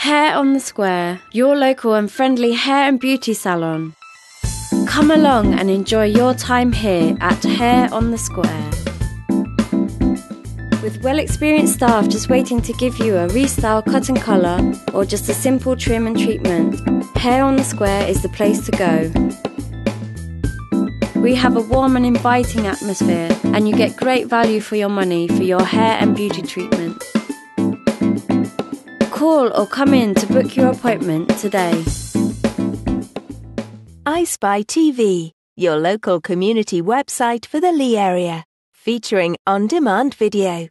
Hair on the Square, your local and friendly hair and beauty salon. Come along and enjoy your time here at Hair on the Square. With well experienced staff just waiting to give you a restyle cut and colour or just a simple trim and treatment, Hair on the Square is the place to go. We have a warm and inviting atmosphere, and you get great value for your money for your hair and beauty treatment. Call or come in to book your appointment today. iSPI TV, your local community website for the Leigh area, featuring on demand video.